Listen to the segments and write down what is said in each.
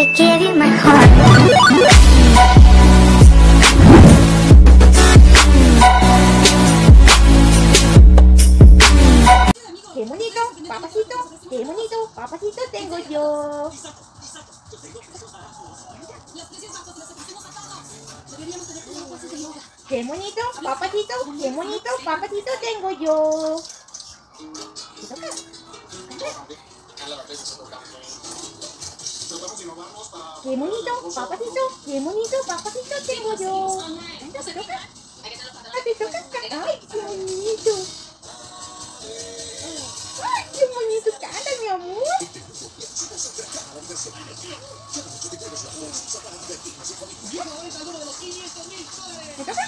Qué bonito, papacito, qué bonito, papacito tengo yo. Qué bonito, papacito, qué bonito, papacito tengo yo. ¿Te toca? Qué bonito, papacito, qué bonito, papacito tengo yo. ¿Te toca? Ah, ¿Te toca? Ay, qué bonito. ¡Ay, qué bonito canta, mi amor! ¿Me toca?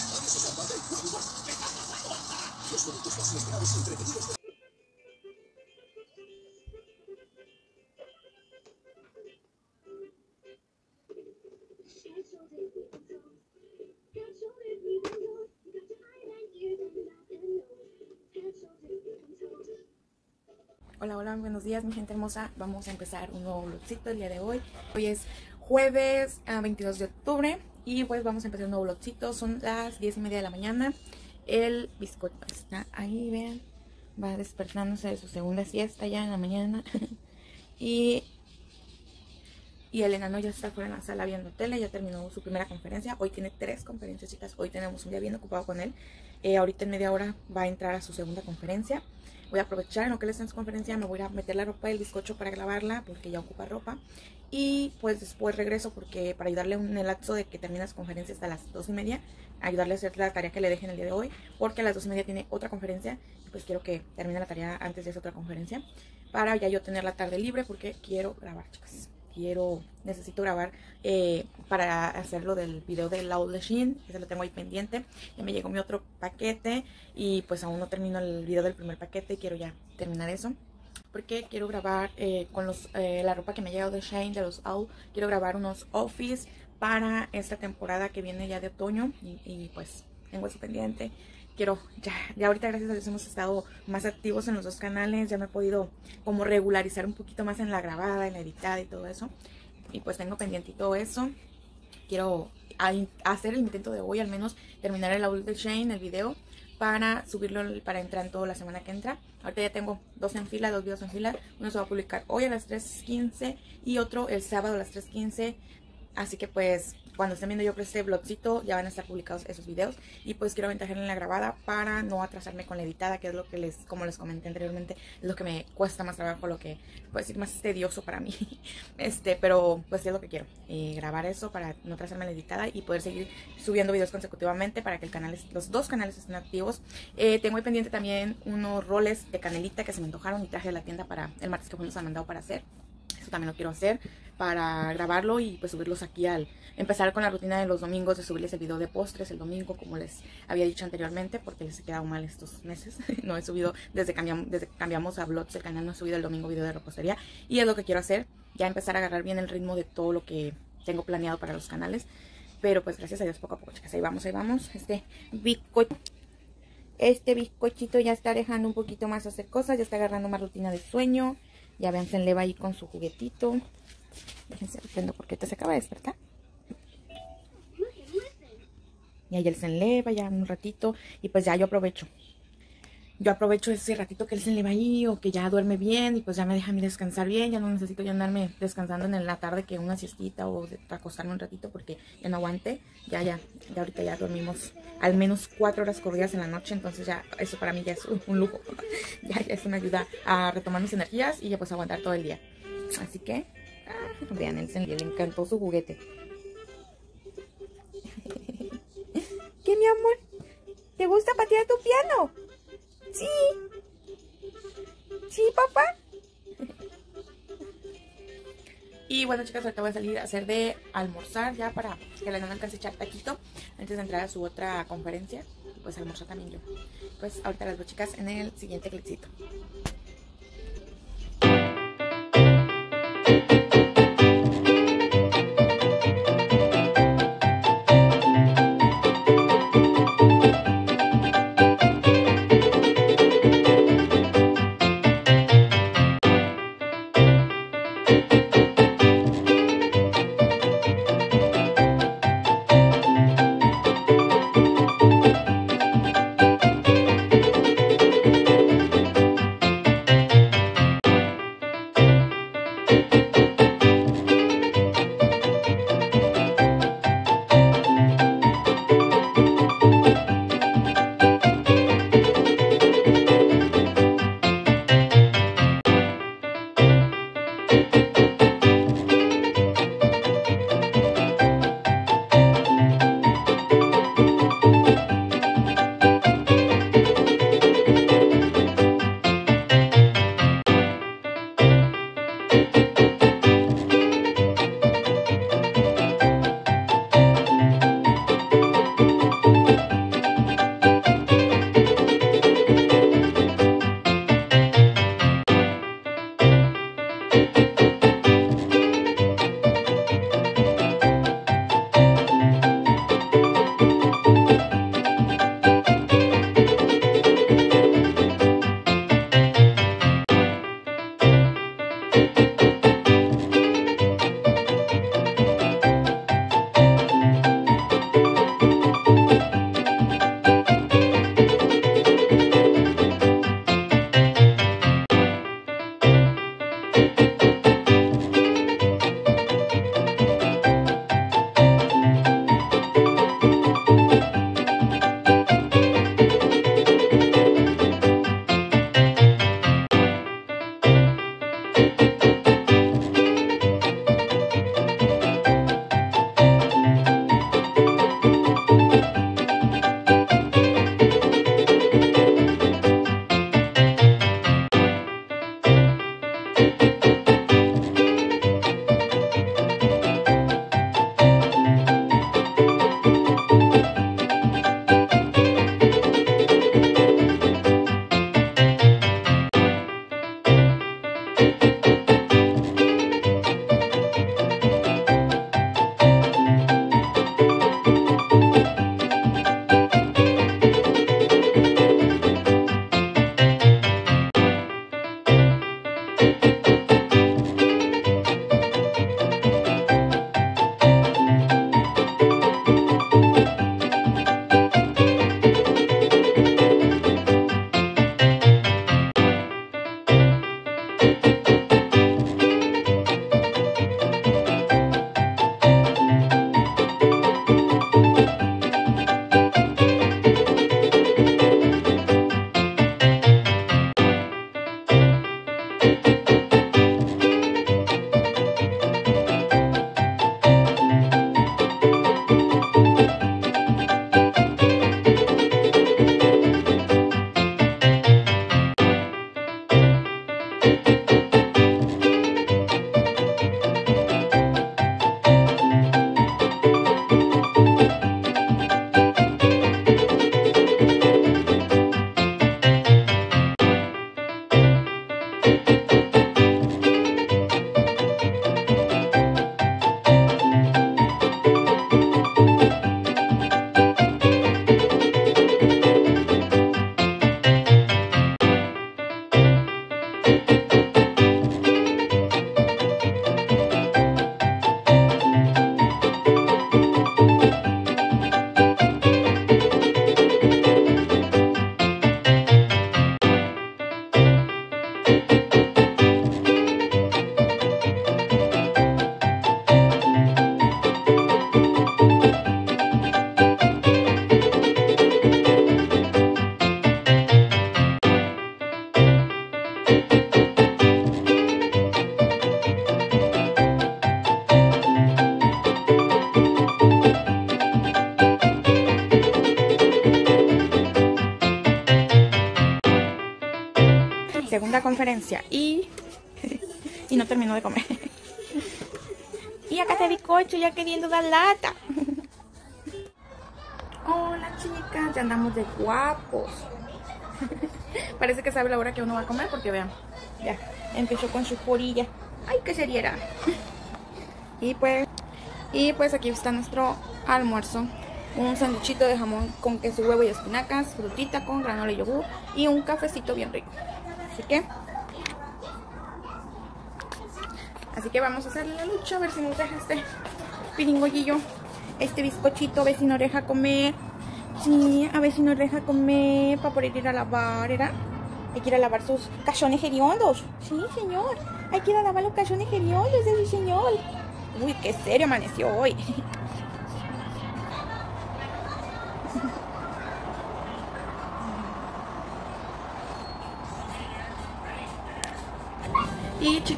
Buenos días mi gente hermosa. Vamos a empezar un nuevo vlogcito el día de hoy. Hoy es jueves ah, 22 de octubre y pues vamos a empezar un nuevo vlogcito. Son las 10 y media de la mañana. El bizcocho está ahí, vean. Va despertándose de su segunda siesta ya en la mañana. y, y el enano ya está fuera en la sala viendo tele. Ya terminó su primera conferencia. Hoy tiene tres conferencias, chicas. Hoy tenemos un día bien ocupado con él. Eh, ahorita en media hora va a entrar a su segunda conferencia voy a aprovechar en lo que él está en su conferencia, me voy a meter la ropa del bizcocho para grabarla porque ya ocupa ropa. Y pues después regreso porque para ayudarle en el lapso de que termina su conferencia hasta las dos y media, ayudarle a hacer la tarea que le dejen el día de hoy porque a las dos y media tiene otra conferencia pues quiero que termine la tarea antes de esa otra conferencia para ya yo tener la tarde libre porque quiero grabar chicas quiero, necesito grabar eh, para hacerlo del video del Loud Machine, que se lo tengo ahí pendiente. Ya me llegó mi otro paquete y pues aún no termino el video del primer paquete, quiero ya terminar eso. Porque quiero grabar eh, con los, eh, la ropa que me ha llegado de Shane, de los Owl, quiero grabar unos Office para esta temporada que viene ya de otoño y, y pues tengo eso pendiente quiero, ya, ya ahorita gracias a Dios hemos estado más activos en los dos canales, ya me he podido como regularizar un poquito más en la grabada, en la editada y todo eso. Y pues tengo pendientito eso. Quiero hacer el intento de hoy, al menos terminar el audio de Shane, el video, para subirlo, para entrar en toda la semana que entra. Ahorita ya tengo dos en fila, dos videos en fila. Uno se va a publicar hoy a las 3.15 y otro el sábado a las 3.15. Así que pues cuando estén viendo yo creo este vlogcito ya van a estar publicados esos videos. Y pues quiero aventajar en la grabada para no atrasarme con la editada que es lo que les como les comenté anteriormente es lo que me cuesta más trabajo lo que puede ser más tedioso para mí. Este pero pues es lo que quiero eh, grabar eso para no atrasarme la editada y poder seguir subiendo videos consecutivamente para que el canal los dos canales estén activos. Eh, tengo ahí pendiente también unos roles de canelita que se me antojaron y traje de la tienda para el martes que nos han mandado para hacer eso también lo quiero hacer para grabarlo y pues subirlos aquí al empezar con la rutina de los domingos de subirles el video de postres el domingo como les había dicho anteriormente porque les he quedado mal estos meses. No he subido desde, cambiamos, desde que cambiamos a vlogs el canal no he subido el domingo video de repostería. Y es lo que quiero hacer ya empezar a agarrar bien el ritmo de todo lo que tengo planeado para los canales. Pero pues gracias a Dios poco a poco chicas. Ahí vamos ahí vamos. Este bizcocho este bizcochito ya está dejando un poquito más hacer cosas ya está agarrando más rutina de sueño ya vean se eleva ahí con su juguetito Déjense prendo porque te se acaba de despertar. Y ahí él se enleva ya un ratito. Y pues ya yo aprovecho. Yo aprovecho ese ratito que él se enleva ahí o que ya duerme bien. Y pues ya me deja a mí descansar bien. Ya no necesito ya andarme descansando en la tarde que una siestita o acostarme un ratito porque ya no aguante. Ya, ya, ya ahorita ya dormimos al menos cuatro horas corridas en la noche. Entonces ya eso para mí ya es un, lujo. ya, ya es una ayuda a retomar mis energías y ya pues aguantar todo el día. Así que Vean, él se le encantó su juguete. ¿Qué, mi amor? ¿Te gusta patear tu piano? Sí. Sí, papá. Y bueno, chicas, ahorita voy a salir a hacer de almorzar ya para que la nana alcance echar taquito antes de entrar a su otra conferencia. Pues almorzar también yo. Pues ahorita las veo, chicas, en el siguiente clipcito. Y, y no terminó de comer. y acá está bizcocho ya queriendo dar lata. Hola chicas, ya andamos de guapos. Parece que sabe la hora que uno va a comer porque vean, ya empezó con su porilla. Ay, que sería. y pues, y pues aquí está nuestro almuerzo. Un sanduchito de jamón con queso, huevo y espinacas, frutita con granola y yogur y un cafecito bien rico. Así que, así que vamos a hacerle la lucha a ver si nos deja este piringollillo, este bizcochito, a ver si nos deja comer. Sí, a ver si nos deja comer para poder ir a lavar, ¿era? Hay que ir a lavar sus cachones hediondos. Sí, señor. Hay que ir a lavar los cachones hediondos su señor. Uy, qué serio amaneció hoy.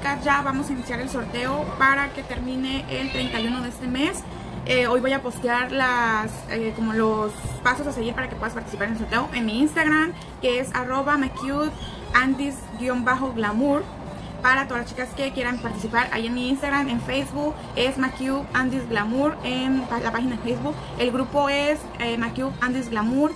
Ya vamos a iniciar el sorteo para que termine el 31 de este mes. Eh, hoy voy a postear las eh, como los pasos a seguir para que puedas participar en el sorteo en mi Instagram, que es arroba glamour para todas las chicas que quieran participar ahí en mi Instagram, en Facebook es McCube Glamour en la página de Facebook. El grupo es eh, Glamour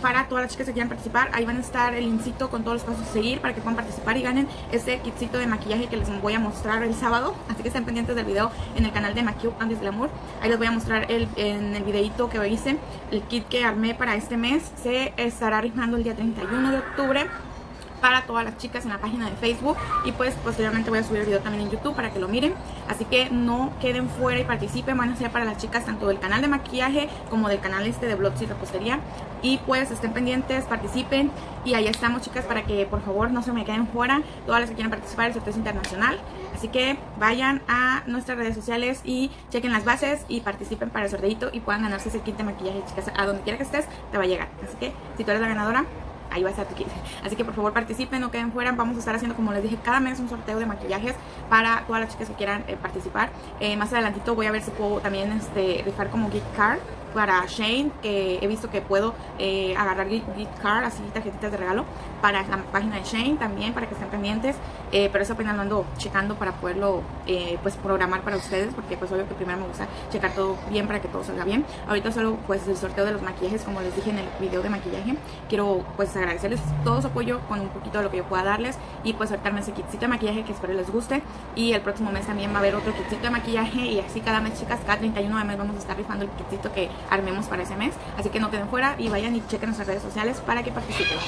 para todas las chicas que quieran participar. Ahí van a estar el linkcito con todos los pasos a seguir para que puedan participar y ganen este kitcito de maquillaje que les voy a mostrar el sábado. Así que estén pendientes del video en el canal de Maquillage Andes Glamour. Ahí les voy a mostrar el, en el videito que hice, el kit que armé para este mes. Se estará rifando el día 31 de octubre para todas las chicas en la página de Facebook y pues posteriormente voy a subir el video también en YouTube para que lo miren. Así que no queden fuera y participen van a ser para las chicas tanto del canal de maquillaje como del canal este de blogs y repostería. Y pues estén pendientes, participen. Y ahí estamos chicas para que por favor no se me queden fuera todas las que quieran participar el sorteo internacional. Así que vayan a nuestras redes sociales y chequen las bases y participen para el sorteito y puedan ganarse ese kit de maquillaje chicas a donde quiera que estés te va a llegar. Así que si tú eres la ganadora ahí va a estar tu kit. Así que por favor participen, no queden fuera. Vamos a estar haciendo, como les dije, cada mes un sorteo de maquillajes para todas las chicas que quieran eh, participar. Eh, más adelantito voy a ver si puedo también este, rifar como gift card para Shane, que he visto que puedo eh, agarrar gift card, así tarjetitas de regalo, para la página de Shane también, para que estén pendientes. Eh, pero eso apenas lo ando checando para poderlo eh, pues programar para ustedes, porque pues obvio que primero me gusta checar todo bien para que todo salga bien. Ahorita solo pues el sorteo de los maquillajes, como les dije en el video de maquillaje, quiero pues agradecerles todo su apoyo con un poquito de lo que yo pueda darles y pues soltarme ese kitcito de maquillaje que espero les guste. Y el próximo mes también va a haber otro kitcito de maquillaje y así cada mes chicas, cada 31 de mes vamos a estar rifando el kitcito que armemos para ese mes. Así que no queden fuera y vayan y chequen nuestras redes sociales para que participen.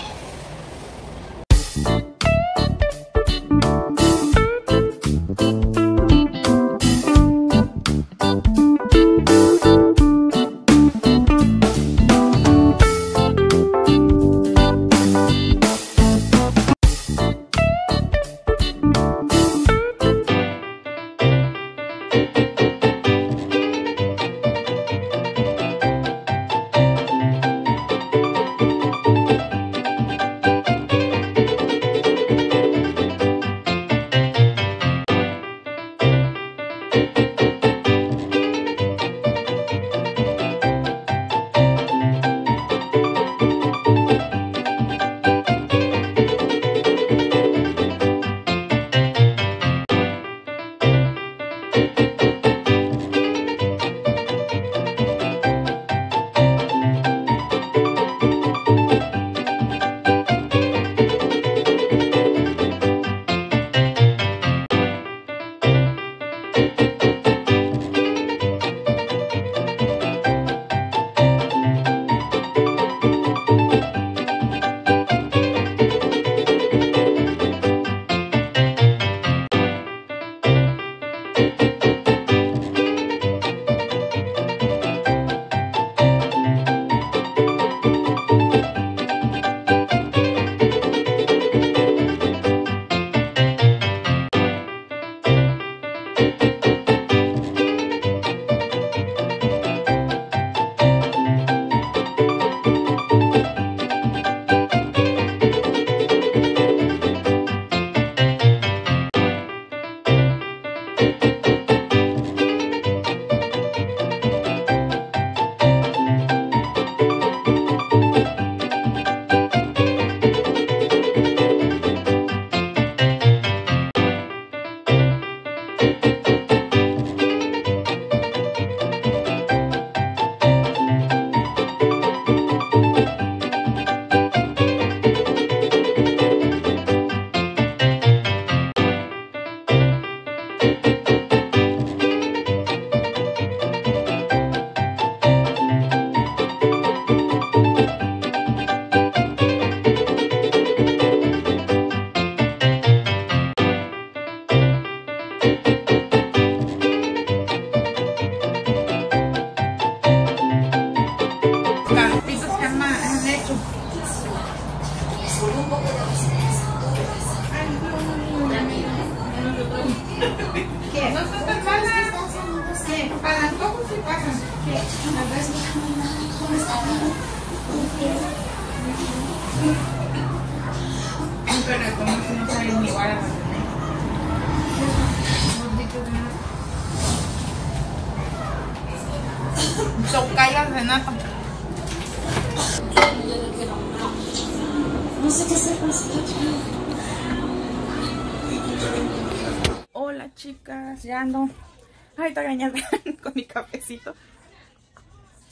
con mi cafecito.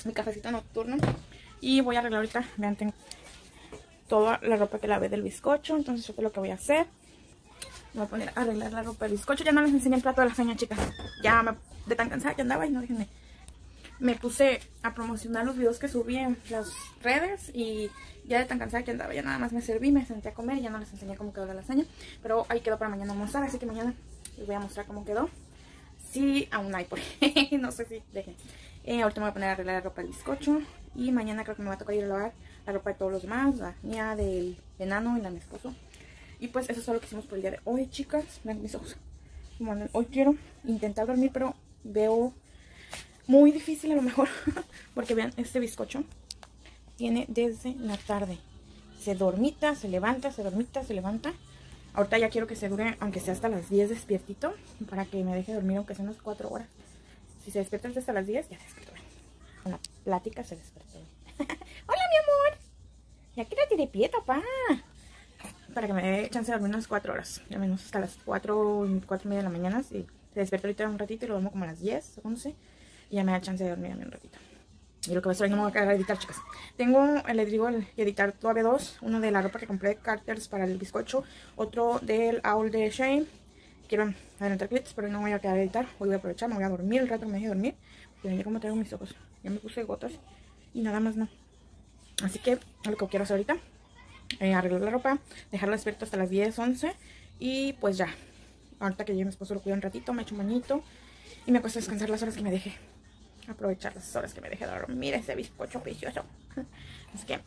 Mi cafecito nocturno. Y voy a arreglar ahorita. Vean, tengo toda la ropa que lavé del bizcocho. Entonces, esto es lo que voy a hacer. Voy a poner a arreglar la ropa del bizcocho. Ya no les enseñé el plato de la lasaña, chicas. Ya me, de tan cansada que andaba y no déjenme. Me puse a promocionar los videos que subí en las redes y ya de tan cansada que andaba, ya nada más me serví, me senté a comer y ya no les enseñé cómo quedó la lasaña. Pero ahí quedó para mañana mostrar, así que mañana les voy a mostrar cómo quedó. Sí, aún hay por ahí, no sé si dejen. Eh, ahorita me voy a poner a arreglar la ropa del bizcocho y mañana creo que me va a tocar ir a lavar la ropa de todos los demás, la mía, del enano y la de mi esposo. Y pues eso es todo lo que hicimos por el día de hoy, chicas. Vean mis ojos. Hoy quiero intentar dormir, pero veo muy difícil a lo mejor. Porque vean, este bizcocho tiene desde la tarde. Se dormita, se levanta, se dormita, se levanta. Ahorita ya quiero que se dure, aunque sea hasta las 10 despiertito, para que me deje dormir, aunque sean unas 4 horas. Si se despierta antes hasta las 10, ya despierto. Con la plática se despertó. Hola, mi amor. Ya quédate de pie, papá. Para que me dé chance de dormir unas 4 horas. Al menos hasta las 4, 4 y media de la mañana. Si se despierta ahorita un ratito y lo duermo como a las 10, 11. Y ya me da chance de dormir a mí un ratito. Y lo que voy a hacer hoy no me voy a quedar a editar, chicas. Tengo, les digo, el editar todavía dos. Uno de la ropa que compré de Carters para el bizcocho. Otro del Owl de Shane. Quiero adelantar clips, pero no voy a quedar a editar. Hoy voy a aprovechar, me voy a dormir el rato que me dejé dormir. Pero ya como traigo mis ojos. Ya me puse gotas y nada más no. Así que lo que quiero hacer ahorita. Eh, arreglar la ropa, dejarla despierta hasta las 10, 11. Y pues ya. Ahorita que llegue mi esposo lo cuido un ratito, me echo un bañito. Y me cuesta descansar las horas que me dejé aprovechar las horas que me dejé dormir ese bizcocho precioso. Así que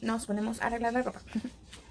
nos ponemos a arreglar la ropa.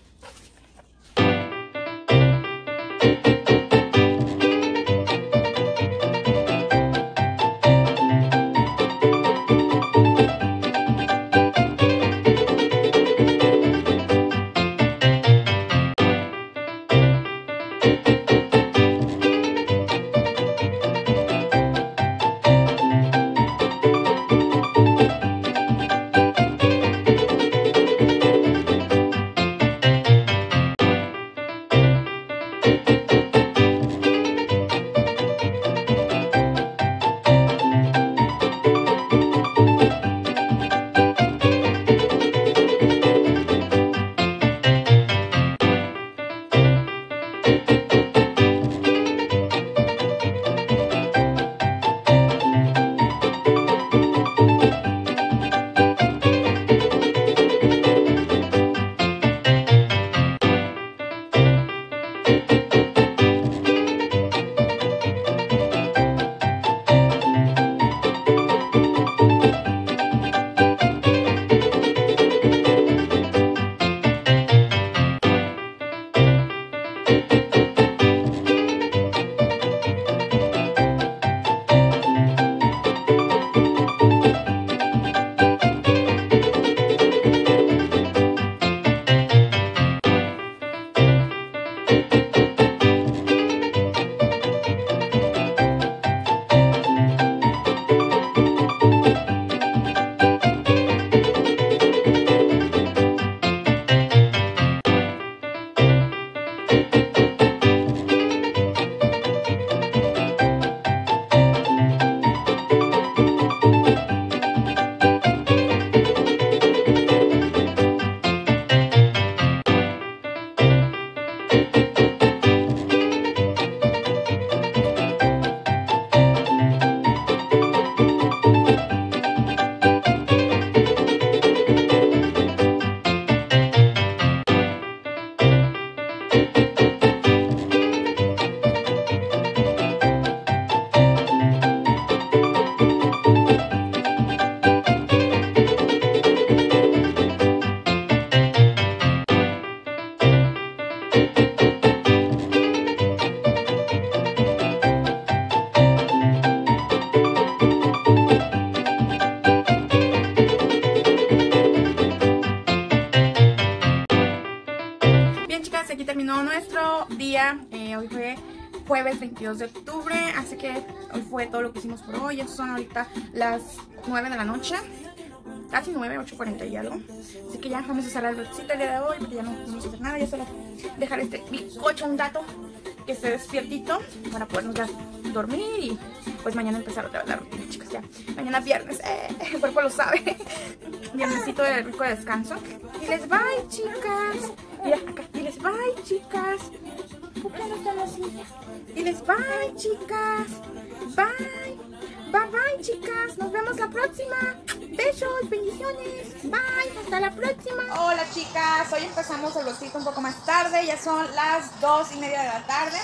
22 de octubre, así que hoy fue todo lo que hicimos por hoy. Ya son ahorita las 9 de la noche, casi 9, 8.40 y algo. Así que ya vamos a cerrar el el día de hoy, porque ya no vamos a hacer nada, ya solo dejar este bizcocho un dato que esté despiertito para podernos ya dormir y pues mañana empezar otra vez la rutina, chicas, ya. Mañana viernes, eh, el cuerpo lo sabe. Viernesito de rico descanso. Y les bye, chicas. Mira, acá. Y les bye, chicas. ¿Por qué no están así? Y les bye, chicas. Bye. Bye, bye, chicas. Nos vemos la próxima. Besos, bendiciones. Bye. Hasta la próxima. Hola, chicas. Hoy empezamos el vlogcito un poco más tarde. Ya son las dos y media de la tarde.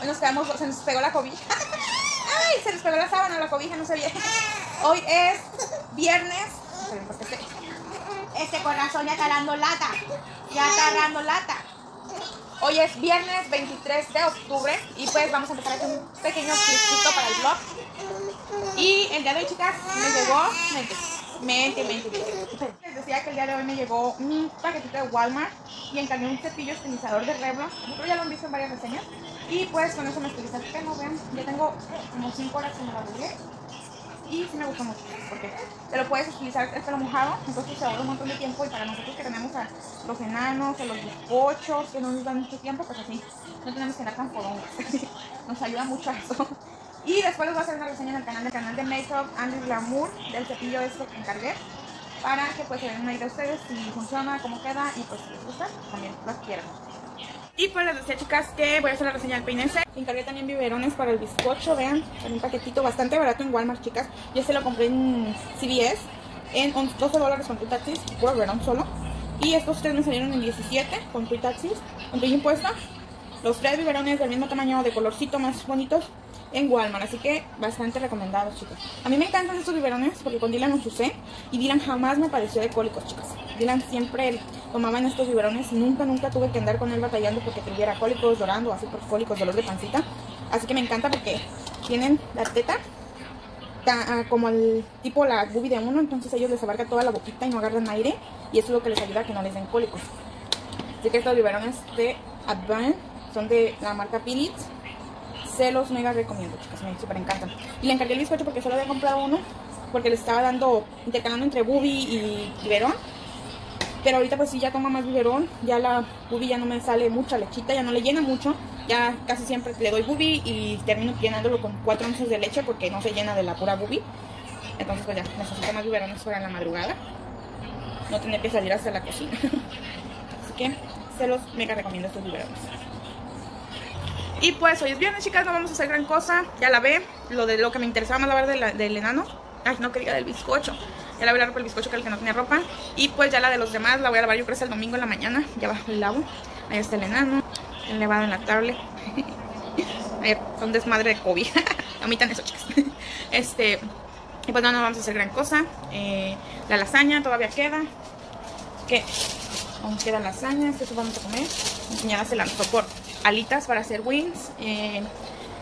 Hoy nos quedamos, se nos pegó la cobija. ¡Ay! Se nos pegó la sábana, la cobija, no sabía. Hoy es viernes. Este, este corazón ya está dando lata. Ya está dando lata. Hoy es viernes 23 de octubre y pues vamos a empezar a hacer un pequeño clipcito para el vlog. Y el día de hoy, chicas, me llegó... Mente, mente, mente. Les decía que el día de hoy me llegó un paquetito de Walmart y encargué un cepillo estilizador de Revlon. Creo ya lo han visto en varias reseñas. Y pues con eso me estiliza el pelo, vean. Ya tengo como 5 horas que me la. Y sí me gusta mucho, porque te lo puedes utilizar el pelo mojado, entonces se ahorra un montón de tiempo. Y para nosotros que tenemos a los enanos, a los bizcochos, que no nos dan mucho tiempo, pues así no tenemos que andar tan fodongas. nos ayuda mucho a eso. Y después les voy a hacer una reseña en el canal, del canal de Makeup and Glamour del cepillo este que encargué. Para que pues se den una idea ustedes si funciona, cómo queda y pues si les gusta, también los quiero. Y pues les decía chicas que voy a hacer la reseña del peine ese. Encargué también biberones para el bizcocho, vean, un paquetito bastante barato en Walmart chicas. Yo se lo compré en CVS en 12 dólares con tu taxis, por verón solo. Y estos tres me salieron en 17 con tu taxis, con tu impuesto. Los tres biberones del mismo tamaño, de colorcito más bonitos, en Walmart, así que bastante recomendados, chicos. A mí me encantan estos biberones porque con Dylan los usé y Dylan jamás me pareció de cólicos, chicas. Dylan siempre tomaba en estos biberones nunca, nunca tuve que andar con él batallando porque tuviera cólicos, llorando, así por cólicos, dolor de pancita. Así que me encanta porque tienen la teta ta- como el tipo la boobie de uno, entonces ellos les abarca toda la boquita y no agarran aire y eso es lo que les ayuda a que no les den cólicos. Así que estos biberones de Advan son de la marca Philips se los mega recomiendo, chicas, me súper encantan. Y le encargué el bizcocho porque solo había comprado uno, porque le estaba dando, intercalando entre bubi y biberón. Pero ahorita pues sí ya toma más biberón, ya la bubi ya no me sale mucha lechita, ya no le llena mucho. Ya casi siempre le doy bubi y termino llenándolo con 4 onzas de leche porque no se llena de la pura bubi. Entonces pues ya necesito más biberones para la madrugada. No tener que salir hasta la cocina. Así que se los mega recomiendo estos biberones. Y pues hoy es viernes, chicas, no vamos a hacer gran cosa. Ya la ve, lo de lo que me interesaba más la de la, del enano. Ay, no quería del bizcocho. Ya la voy a lavar por el bizcocho que el que no tenía ropa. Y pues ya la de los demás la voy a lavar yo creo que el domingo en la mañana. Ya bajo el lavo. Ahí está el enano. El levado en la tablet. Ahí son desmadre de COVID. Omitan eso, chicas. Este. Y pues no, no vamos a hacer gran cosa. Eh, la lasaña todavía queda. Que aún queda lasaña. Eso vamos a comer. Mi se lanzó por alitas para hacer wings. eh,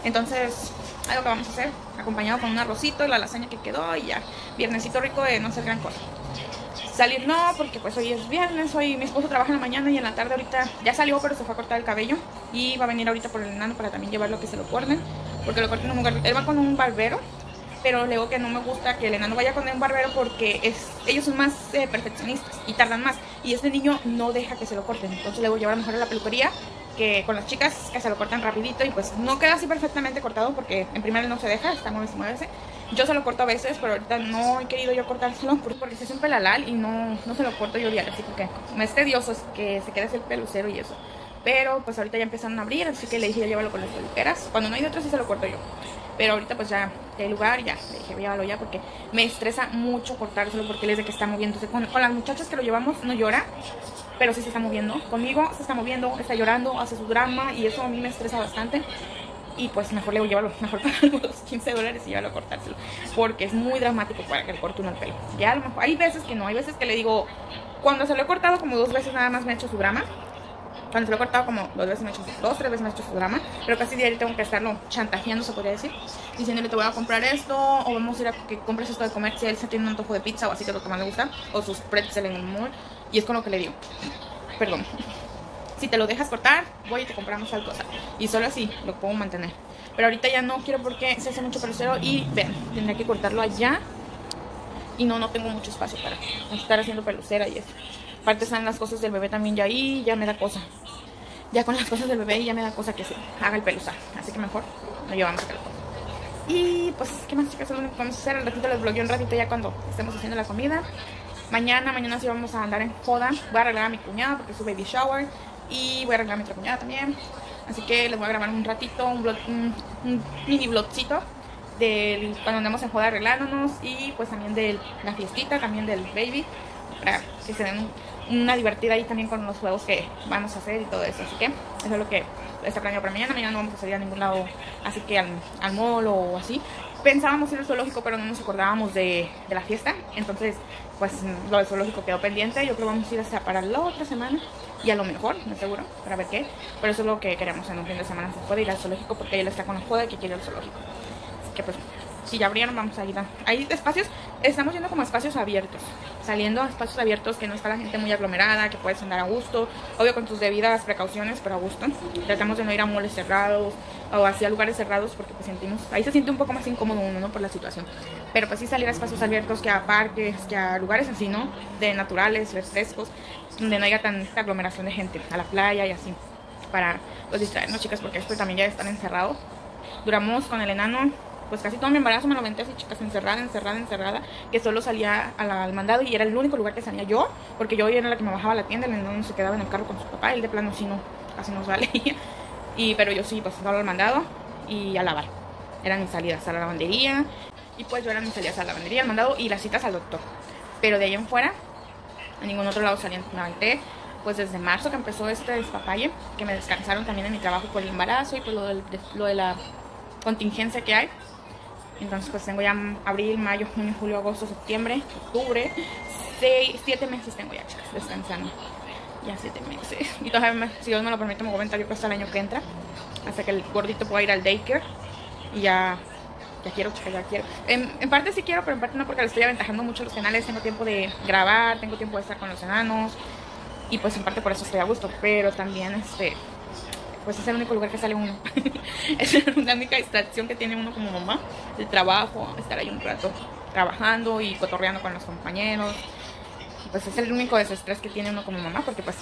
entonces, algo que vamos a hacer, acompañado con un arrocito la lasaña que quedó y ya, viernesito rico de no hacer gran cosa. Salir no, porque pues hoy es viernes, hoy mi esposo trabaja en la mañana y en la tarde ahorita ya salió, pero se fue a cortar el cabello y va a venir ahorita por el enano para también llevarlo que se lo corten, porque lo corten en un lugar, él va con un barbero, pero le digo que no me gusta que el enano vaya con un barbero porque es, ellos son más eh, perfeccionistas y tardan más, y este niño no deja que se lo corten, entonces le voy a llevar mejor a la peluquería que con las chicas que se lo cortan rapidito y pues no queda así perfectamente cortado porque en primer no se deja, está muévese, muévese. Yo se lo corto a veces, pero ahorita no he querido yo cortárselo porque se hace un pelalal y no, no se lo corto yo diario, así me es tedioso es que se quede así el pelucero y eso. Pero pues ahorita ya empezaron a abrir, así que le dije llévalo con las peluqueras. Cuando no hay otro sí se lo corto yo. Pero ahorita pues ya ya hay lugar, ya le dije llévalo ya porque me estresa mucho cortárselo porque él es de que está moviéndose. Con, con las muchachas que lo llevamos no llora, pero sí se está moviendo. Conmigo se está moviendo, está llorando, hace su drama y eso a mí me estresa bastante. Y pues mejor le voy a llevarlo, mejor pagar los 15 dólares y llevarlo a cortárselo. Porque es muy dramático para que le corte uno el pelo. Ya a lo mejor, hay veces que no, hay veces que le digo, cuando se lo he cortado como dos veces nada más me ha hecho su drama. Cuando se lo he cortado como dos veces me ha hecho dos, tres veces me ha hecho su drama. Pero casi diario tengo que estarlo chantajeando, se podría decir. Diciéndole te voy a comprar esto, o vamos a ir a que compres esto de comer si él se tiene un antojo de pizza o así que es lo que más le gusta. O sus pretzel en el mall. Y es con lo que le digo. Perdón. si te lo dejas cortar, voy y te compramos tal cosa. Y solo así lo puedo mantener. Pero ahorita ya no quiero porque se hace mucho pelucero y vean, tendría que cortarlo allá. Y no, no tengo mucho espacio para estar haciendo pelucera y eso. Aparte están las cosas del bebé también ya ahí, ya me da cosa. Ya con las cosas del bebé ya me da cosa que se haga el pelusar. Así que mejor lo llevamos. Y pues, ¿qué más chicas? Es lo único que vamos a hacer. Al ratito les bloqueo un ratito ya cuando estemos haciendo la comida. Mañana, mañana sí vamos a andar en joda. Voy a arreglar a mi cuñada porque es su baby shower. Y voy a arreglar a mi otra cuñada también. Así que les voy a grabar un ratito, un, vlog, un, un mini vlogcito del cuando andamos en joda arreglándonos. Y pues también de la fiestita, también del baby. Para que se den una divertida ahí también con los juegos que vamos a hacer y todo eso. Así que eso es lo que está planeado para mañana. Mañana no vamos a salir a ningún lado, así que al, al mall o así. Pensábamos ir al zoológico, pero no nos acordábamos de, la fiesta. Entonces, pues lo del zoológico quedó pendiente. Yo creo que vamos a ir hasta para la otra semana. Y a lo mejor, no seguro, para ver qué. Pero eso es lo que queremos en un fin de semana. Se puede ir al zoológico porque él está con la joda que quiere ir al zoológico. Así que pues, si ya abrieron, vamos a ir a... Hay espacios, estamos yendo como espacios abiertos. Saliendo a espacios abiertos que no está la gente muy aglomerada, que puedes andar a gusto. Obvio con tus debidas precauciones, pero a gusto. Tratamos de no ir a moles cerrados o hacia lugares cerrados porque pues sentimos... Ahí se siente un poco más incómodo uno, ¿no? Por la situación. Pero pues sí salir a espacios abiertos que a parques, que a lugares así, ¿no? De naturales, refrescos, donde no haya tanta aglomeración de gente. A la playa y así. Para pues distraernos, chicas, porque esto también ya están encerrados. Duramos con el enano pues casi todo mi embarazo me lo aventé así, chicas, encerrada, encerrada, encerrada, que solo salía al mandado y era el único lugar que salía yo, porque yo era la que me bajaba a la tienda, el enano se quedaba en el carro con su papá, él de plano sí no, casi no sale, y, pero yo sí, pues solo al mandado y a lavar, eran mis salidas a la lavandería, y pues yo eran mis salidas a la lavandería, al mandado y las citas al doctor, pero de ahí en fuera, a ningún otro lado salían, me aventé, pues desde marzo que empezó este despapalle, que me descansaron también en mi trabajo por el embarazo y por lo, del- de, lo de la contingencia que hay. Entonces pues tengo ya abril, mayo, junio, julio, agosto, septiembre, octubre. Seis, siete meses tengo ya, chicas, descansando. Ya siete meses. Y todavía, si Dios me lo permite, me voy a yo creo hasta el año que entra. Hasta que el gordito pueda ir al daycare. Y ya, ya quiero, chicas, ya quiero. En, en parte sí quiero, pero en parte no porque le estoy aventajando mucho los canales. Tengo tiempo de grabar, tengo tiempo de estar con los enanos. Y pues en parte por eso estoy a gusto. Pero también, este, pues es el único lugar que sale uno. es la única distracción que tiene uno como mamá. El trabajo, estar ahí un rato trabajando y cotorreando con los compañeros. Pues es el único desestrés que tiene uno como mamá, porque pues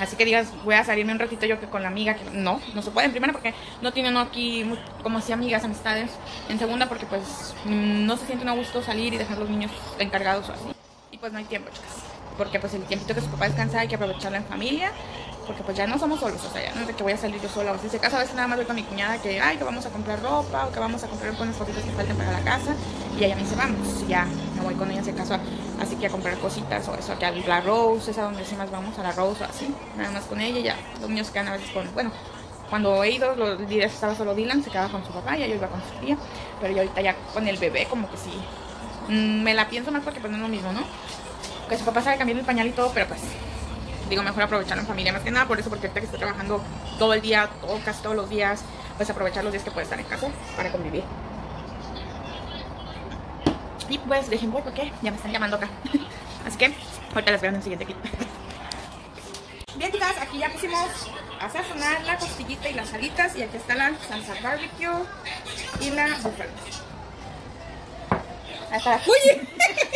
así que digas, voy a salirme un ratito yo que con la amiga, que no, no se puede. En primera porque no tiene uno aquí como así amigas, amistades. En segunda porque pues no se siente uno a gusto salir y dejar los niños encargados o así. Y pues no hay tiempo, chicas. Porque pues el tiempito que su papá descansa hay que aprovecharlo en familia. Porque pues ya no somos solos, o sea, ya no es de que voy a salir yo sola. O sea, si acaso a veces nada más voy con mi cuñada que, ay, que vamos a comprar ropa o que vamos a comprar unas cositas que falten para la casa. Y ella me dice, vamos, ya me voy con ella si acaso. Así que a comprar cositas o eso, que a la Rose, es a donde sí más vamos, a la Rose o así. Nada más con ella ya. Los niños quedan a veces con, bueno, cuando he ido, los días estaba solo Dylan, se quedaba con su papá, y yo iba con su tía. Pero yo ahorita ya con el bebé, como que sí. mm, me la pienso más porque pues no es lo mismo, ¿no? Que su papá sabe cambiar el pañal y todo, pero pues digo, mejor aprovecharlo en familia más que nada, por eso, porque ahorita que estoy trabajando todo el día, todo, casi todos los días, pues aprovechar los días que puede estar en casa para convivir. Y pues dejen voy porque ya me están llamando acá. Así que ahorita les veo en el siguiente clip. Bien, chicas, aquí ya pusimos a sazonar la costillita y las alitas. Y aquí está la salsa barbecue y la búfalo. Ahí está la ¡Uy!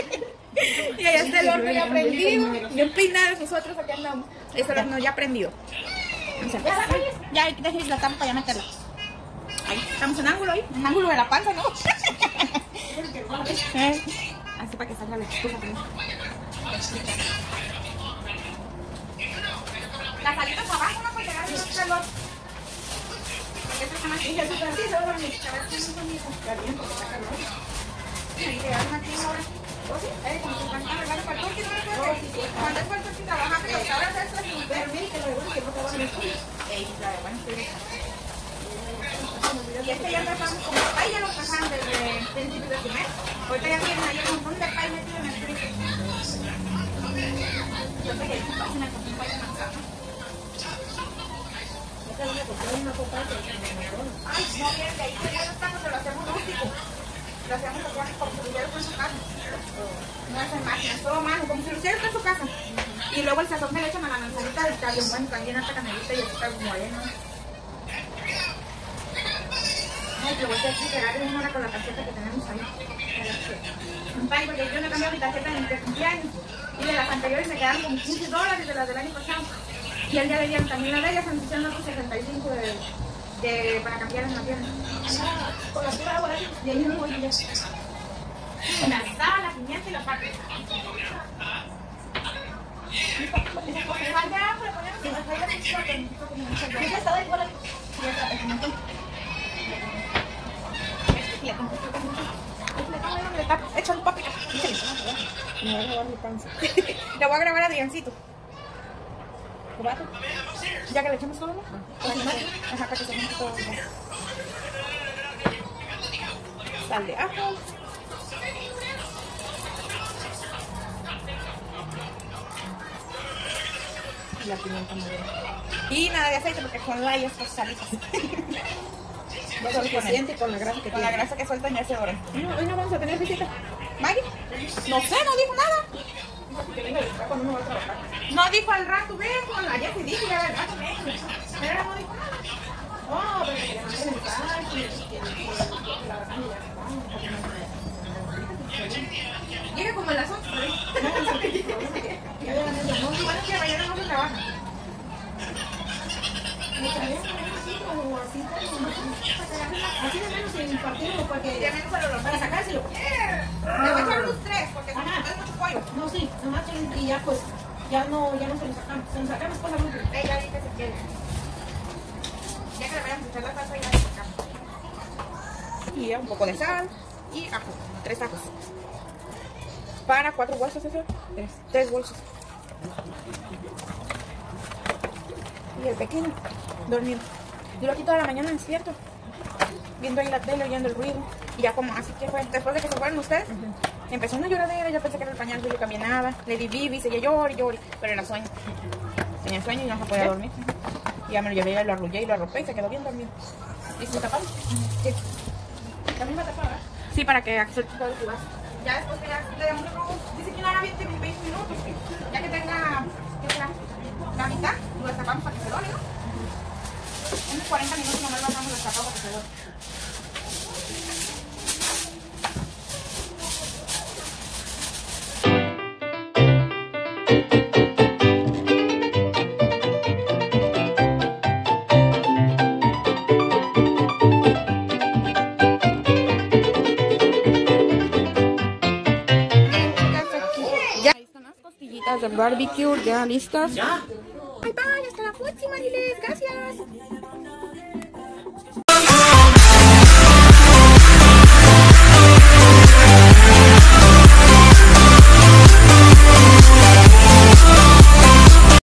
y allá está el horno ya prendido. Bien peinados nosotros aquí andamos. Ahí está el horno ya prendido. Ya hay que dejar la tapa para ya meterla. Ahí, estamos en ángulo ahí. En ángulo de la panza, ¿no? Así para que salga la estufa también. Las alitas abajo, ¿no? Agarra mucho calor. Porque más es para el es y bien que que bien. Este ya empezamos como pay, ya lo pasaron desde principios de este mes. Ahorita ya tienen ahí un montón de pay metido en el. Yo sé que es fácil me compré un pay de. Ay, no, miren, de ahí salió los tacos, se lo hacemos rústico. Lo hacíamos así, como si lo en su casa. No es en máquina, es todo mano, como si lo en su casa. Y luego el sazón se le echan a la manzanita del tallo, bueno, también hasta canelita y está moreno. Ay, que voy a aquí, una hora con la tarjeta que tenemos ahí. Ay, porque yo no he cambiado mi tarjeta el cumpleaños. Y de las anteriores me quedaron como 15 dólares de las del año pasado. Y el día de ayer también la de ellas, me hicieron otros 75 de, de, para cambiar en la tienda. Con la de ahí no voy ya. La sal, la pimienta y la en la me. Y. Me voy a grabar a. ¿Cubate? Ya que le echamos todo. Ajá, para. Sal de ajo. Y la pimienta morena. Y nada de aceite porque con salitas. Paciente con la grasa que Con la grasa que suelta en ese hora. No, hoy no vamos a tener visita. ¿Maggie? No sé, no dijo nada. No dijo al rato, ven con la Jessie dijo ya al rato. Pero no dijo nada. Oh, pero que le manden que la ya Llega como a las 8, pero Ya le mandé la nota. igual es que mañana no se trabaja. Me así como así, como así de menos sin partido porque para sacárselo. Le voy a echar unos tres porque no es mucho pollo. No, sí, nomás y ya pues ya no ya no se lo sacamos. Se lo sacamos pues a último. Ella dice que quiere. Ya que le vayamos a echar la salsa, ya. Y un poco de sal y ajo. Tres ajos. Para cuatro bolsas, ¿eso? Tres. Tres bolsas. Y el pequeño, dormido. Duró aquí toda la mañana despierto. Viendo ahí la tele, oyendo el ruido. Y ya como así que fue. Después de que se fueron ustedes, empezó una lloradera. Yo pensé que era el pañal, yo caminaba. Le di bibi, seguía llorando y llorando. Pero era sueño. Tenía sueño y no se podía dormir. Y ya me lo llevé y lo arrullé y lo arropé y se quedó bien dormido. ¿Y se taparon? Sí. Sí, para que se todo el. Ya después que ya le damos dice que era 20, 20 minutos. Ya que tenga. La mitad, lo destapamos para que se dore, ¿no? Unos 40 minutos nomás lo dejamos destapado para que se dore. Barbecue, ya listas. ¿Ya? Bye bye, hasta la próxima, Mariles, gracias.